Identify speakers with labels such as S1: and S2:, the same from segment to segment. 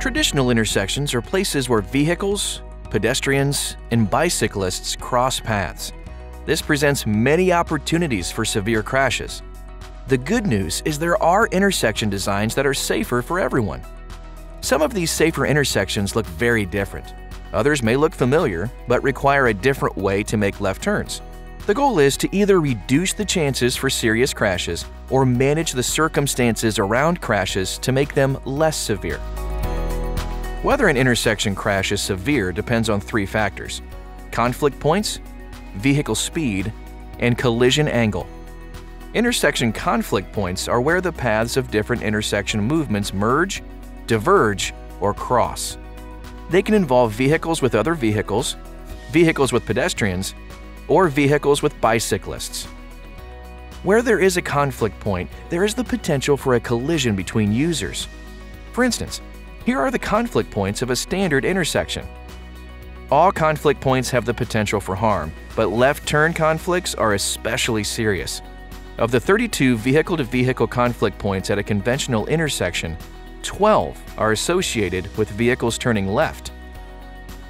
S1: Traditional intersections are places where vehicles, pedestrians, and bicyclists cross paths. This presents many opportunities for severe crashes. The good news is there are intersection designs that are safer for everyone. Some of these safer intersections look very different. Others may look familiar, but require a different way to make left turns. The goal is to either reduce the chances for serious crashes or manage the circumstances around crashes to make them less severe. Whether an intersection crash is severe depends on three factors conflict points, vehicle speed, and collision angle. Intersection conflict points are where the paths of different intersection movements merge, diverge, or cross. They can involve vehicles with other vehicles, vehicles with pedestrians, or vehicles with bicyclists. Where there is a conflict point, there is the potential for a collision between users. For instance, here are the conflict points of a standard intersection. All conflict points have the potential for harm, but left turn conflicts are especially serious. Of the 32 vehicle to vehicle conflict points at a conventional intersection, 12 are associated with vehicles turning left.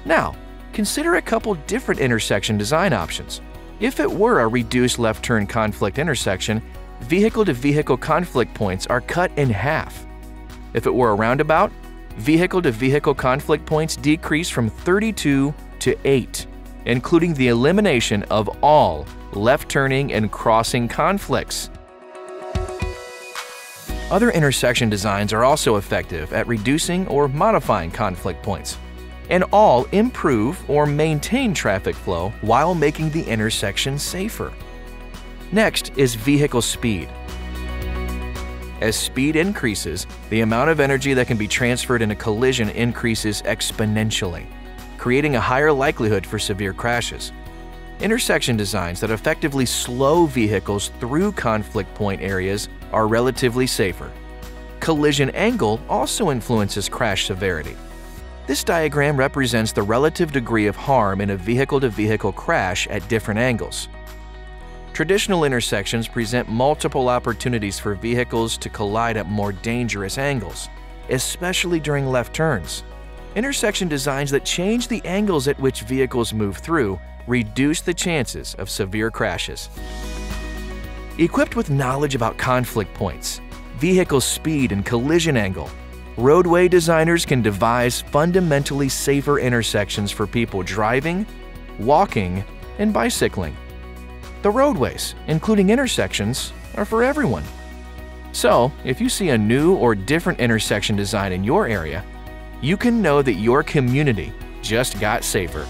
S1: Now, consider a couple different intersection design options. If it were a reduced left turn conflict intersection, vehicle to vehicle conflict points are cut in half. If it were a roundabout, vehicle to vehicle conflict points decrease from 32 to 8, including the elimination of all left turning and crossing conflicts. Other intersection designs are also effective at reducing or modifying conflict points, and all improve or maintain traffic flow while making the intersection safer. Next is vehicle speed. As speed increases, the amount of energy that can be transferred in a collision increases exponentially, creating a higher likelihood for severe crashes. Intersection designs that effectively slow vehicles through conflict point areas are relatively safer. Collision angle also influences crash severity. This diagram represents the relative degree of harm in a vehicle-to-vehicle crash at different angles. Traditional intersections present multiple opportunities for vehicles to collide at more dangerous angles, especially during left turns. Intersection designs that change the angles at which vehicles move through reduce the chances of severe crashes. Equipped with knowledge about conflict points, vehicle speed and collision angle, roadway designers can devise fundamentally safer intersections for people driving, walking, and bicycling. The roadways, including intersections, are for everyone. So, if you see a new or different intersection design in your area, you can know that your community just got safer.